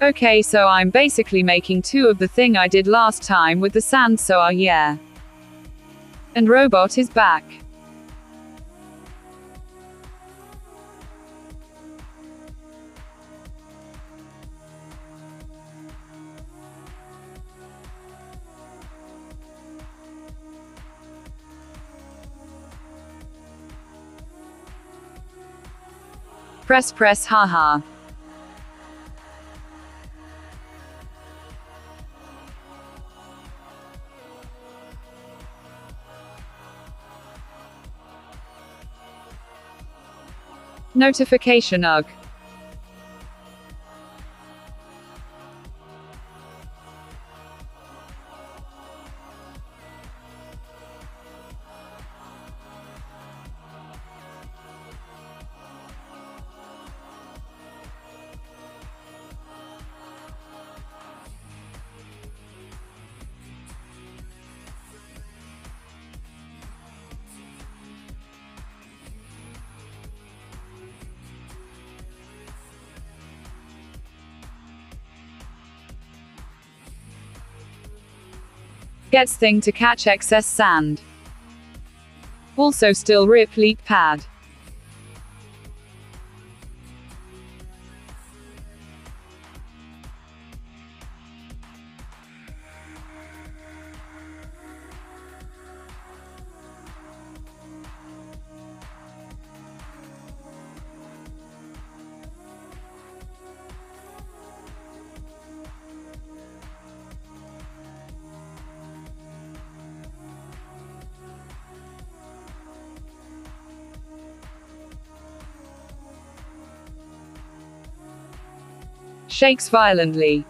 Okay, so I'm basically making two of the thing I did last time with the sand, so uh, yeah. And robot is back. Press press haha. Notification UG. Gets thing to catch excess sand. Also still rip leap pad. Shakes violently.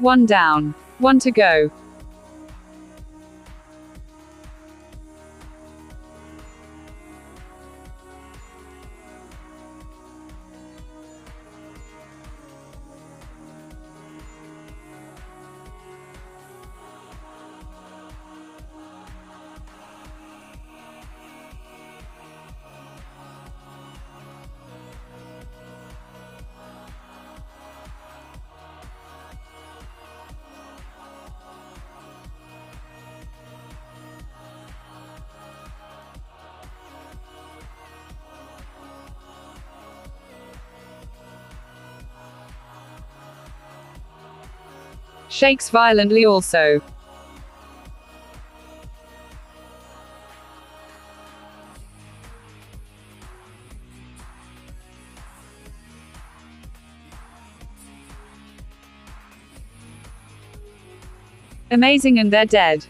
One down. One to go. Shakes violently also. Amazing and they're dead.